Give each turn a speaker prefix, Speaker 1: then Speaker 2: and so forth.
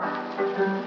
Speaker 1: Música